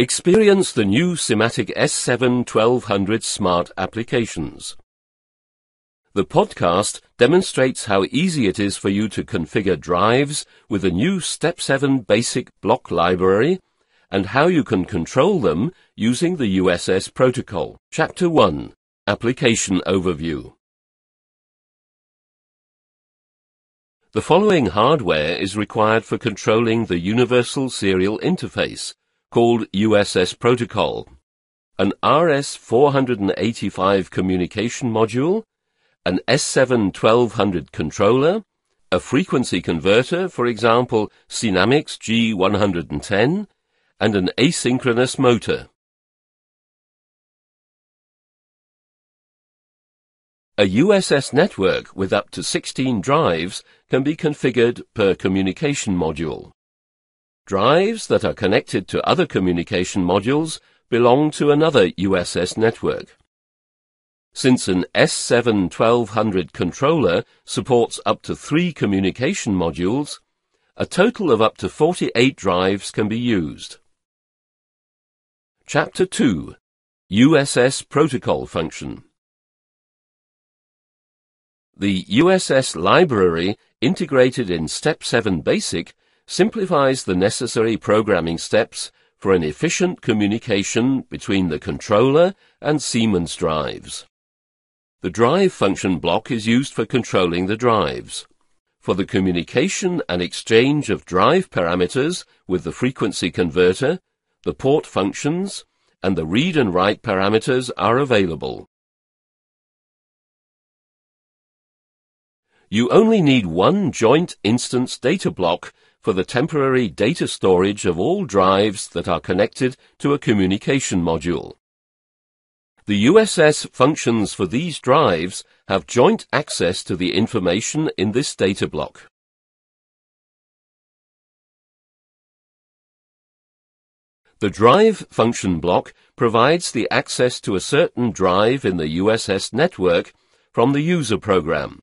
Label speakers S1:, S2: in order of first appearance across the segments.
S1: Experience the new Simatic S7 1200 smart applications. The podcast demonstrates how easy it is for you to configure drives with the new Step 7 basic block library and how you can control them using the USS protocol. Chapter 1 Application Overview The following hardware is required for controlling the Universal Serial Interface, called USS Protocol, an RS-485 communication module, an S7-1200 controller, a frequency converter, for example, Sinamics G110, and an asynchronous motor. A USS network with up to 16 drives can be configured per communication module. Drives that are connected to other communication modules belong to another USS network. Since an S7-1200 controller supports up to three communication modules, a total of up to 48 drives can be used. Chapter 2 USS Protocol Function The USS Library, integrated in Step 7 Basic, simplifies the necessary programming steps for an efficient communication between the controller and Siemens drives. The drive function block is used for controlling the drives. For the communication and exchange of drive parameters with the frequency converter, the port functions, and the read and write parameters are available. You only need one joint instance data block for the temporary data storage of all drives that are connected to a communication module. The USS functions for these drives have joint access to the information in this data block. The drive function block provides the access to a certain drive in the USS network from the user program.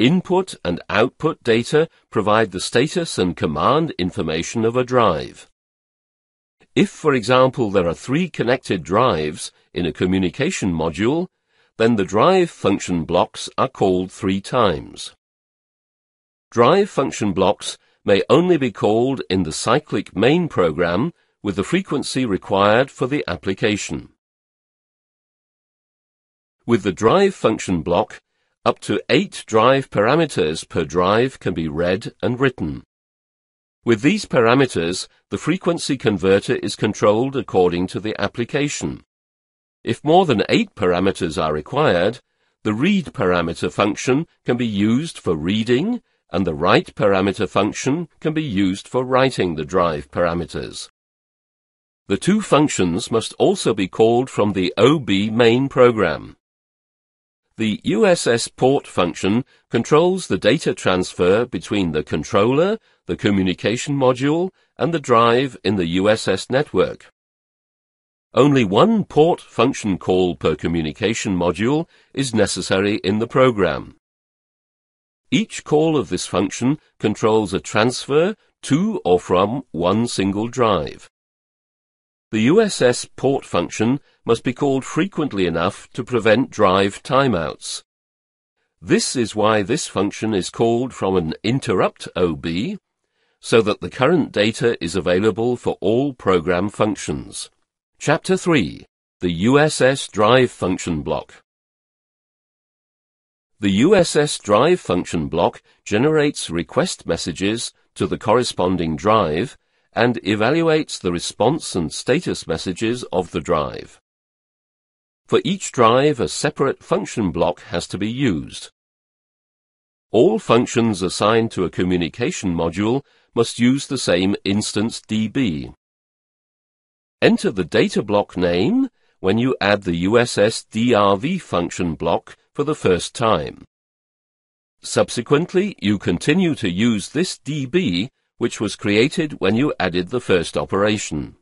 S1: Input and output data provide the status and command information of a drive. If, for example, there are three connected drives in a communication module, then the drive function blocks are called three times. Drive function blocks may only be called in the cyclic main program with the frequency required for the application. With the drive function block, up to eight drive parameters per drive can be read and written. With these parameters, the frequency converter is controlled according to the application. If more than eight parameters are required, the read parameter function can be used for reading and the write parameter function can be used for writing the drive parameters. The two functions must also be called from the OB main program. The USS port function controls the data transfer between the controller, the communication module, and the drive in the USS network. Only one port function call per communication module is necessary in the program. Each call of this function controls a transfer to or from one single drive. The USS port function must be called frequently enough to prevent drive timeouts. This is why this function is called from an interrupt OB, so that the current data is available for all program functions. Chapter 3 The USS Drive Function Block The USS Drive Function Block generates request messages to the corresponding drive and evaluates the response and status messages of the drive. For each drive, a separate function block has to be used. All functions assigned to a communication module must use the same instance DB. Enter the data block name when you add the USS DRV function block for the first time. Subsequently, you continue to use this DB which was created when you added the first operation.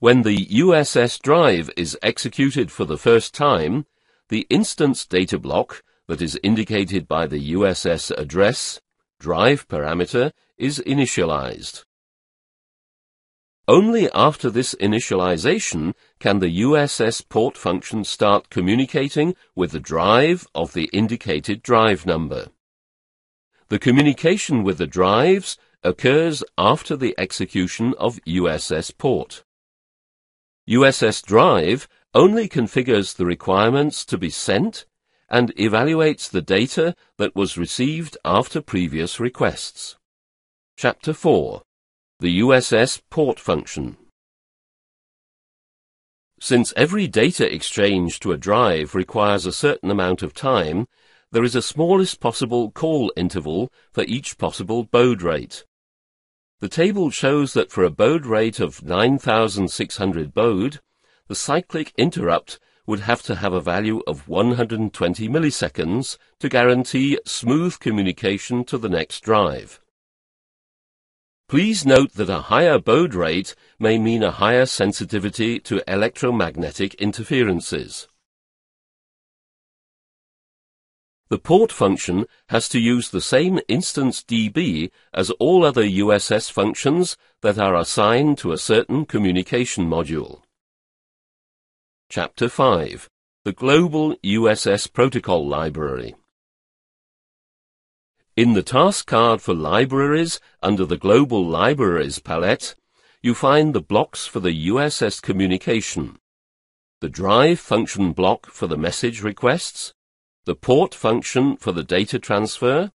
S1: When the USS drive is executed for the first time, the instance data block, that is indicated by the USS address, drive parameter, is initialized. Only after this initialization can the USS port function start communicating with the drive of the indicated drive number. The communication with the drives occurs after the execution of USS port. USS drive only configures the requirements to be sent and evaluates the data that was received after previous requests. Chapter 4 the USS port function. Since every data exchange to a drive requires a certain amount of time, there is a smallest possible call interval for each possible baud rate. The table shows that for a baud rate of 9600 baud, the cyclic interrupt would have to have a value of 120 milliseconds to guarantee smooth communication to the next drive. Please note that a higher baud rate may mean a higher sensitivity to electromagnetic interferences. The port function has to use the same instance DB as all other USS functions that are assigned to a certain communication module. Chapter 5 The Global USS Protocol Library. In the task card for libraries under the Global Libraries palette, you find the blocks for the USS communication, the drive function block for the message requests, the port function for the data transfer,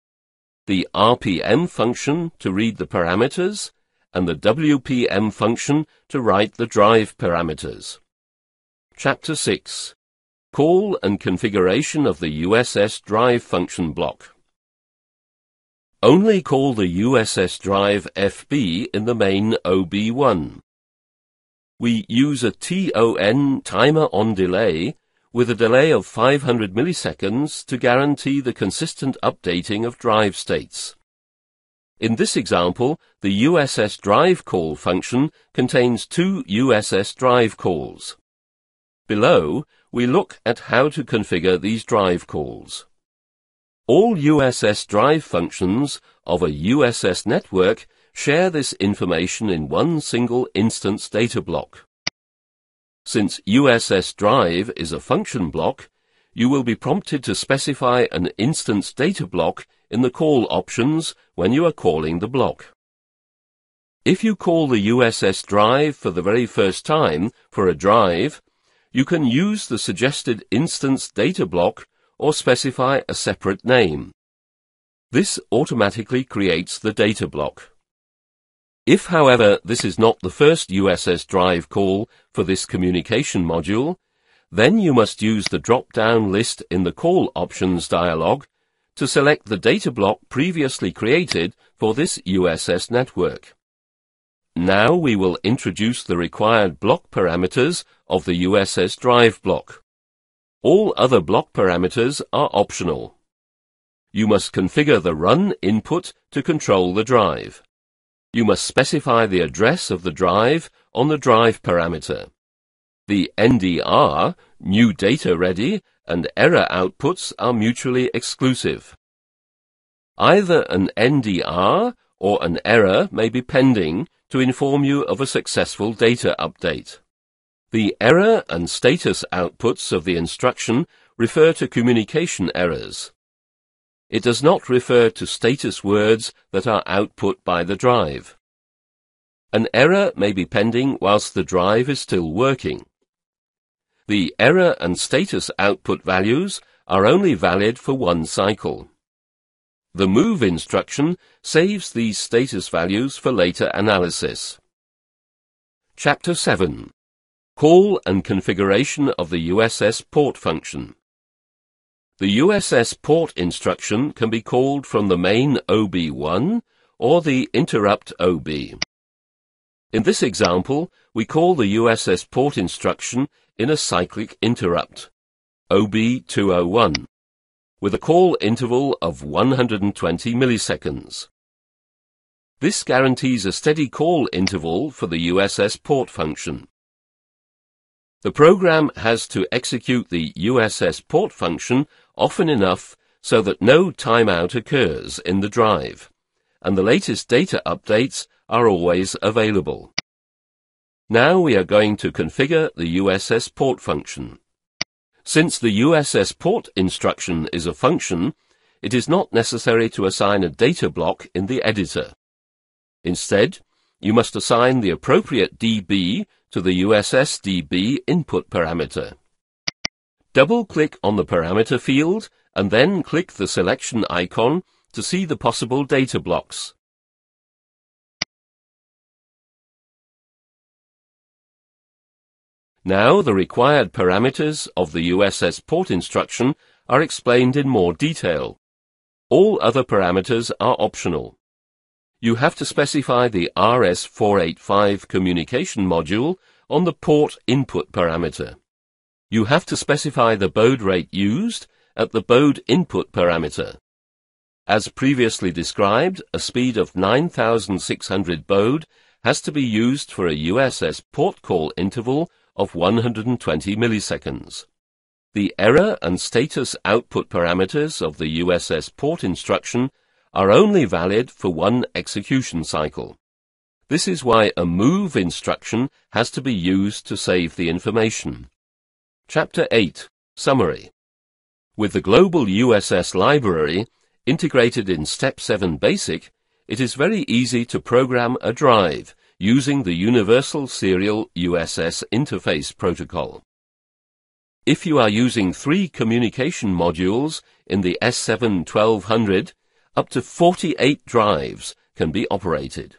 S1: the RPM function to read the parameters, and the WPM function to write the drive parameters. Chapter 6 Call and configuration of the USS drive function block. Only call the USS drive FB in the main OB1. We use a TON timer on delay with a delay of 500 milliseconds to guarantee the consistent updating of drive states. In this example, the USS drive call function contains two USS drive calls. Below, we look at how to configure these drive calls. All USS drive functions of a USS network share this information in one single instance data block. Since USS drive is a function block, you will be prompted to specify an instance data block in the call options when you are calling the block. If you call the USS drive for the very first time for a drive, you can use the suggested instance data block or specify a separate name. This automatically creates the data block. If, however, this is not the first USS drive call for this communication module, then you must use the drop-down list in the Call Options dialog to select the data block previously created for this USS network. Now we will introduce the required block parameters of the USS drive block. All other block parameters are optional. You must configure the run input to control the drive. You must specify the address of the drive on the drive parameter. The NDR, new data ready, and error outputs are mutually exclusive. Either an NDR or an error may be pending to inform you of a successful data update. The error and status outputs of the instruction refer to communication errors. It does not refer to status words that are output by the drive. An error may be pending whilst the drive is still working. The error and status output values are only valid for one cycle. The move instruction saves these status values for later analysis. Chapter 7 Call and configuration of the USS port function. The USS port instruction can be called from the main OB1 or the interrupt OB. In this example, we call the USS port instruction in a cyclic interrupt, OB201, with a call interval of 120 milliseconds. This guarantees a steady call interval for the USS port function. The program has to execute the USS port function often enough so that no timeout occurs in the drive, and the latest data updates are always available. Now we are going to configure the USS port function. Since the USS port instruction is a function, it is not necessary to assign a data block in the editor. Instead, you must assign the appropriate DB to the USS DB input parameter. Double-click on the parameter field and then click the selection icon to see the possible data blocks. Now the required parameters of the USS port instruction are explained in more detail. All other parameters are optional. You have to specify the RS-485 communication module on the port input parameter. You have to specify the baud rate used at the baud input parameter. As previously described, a speed of 9600 baud has to be used for a USS port call interval of 120 milliseconds. The error and status output parameters of the USS port instruction are only valid for one execution cycle. This is why a move instruction has to be used to save the information. Chapter 8 Summary With the global USS library integrated in Step 7 Basic, it is very easy to program a drive using the Universal Serial USS Interface Protocol. If you are using three communication modules in the S7-1200, up to 48 drives can be operated.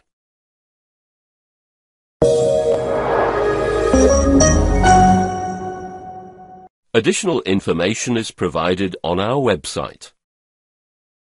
S1: Additional information is provided on our website.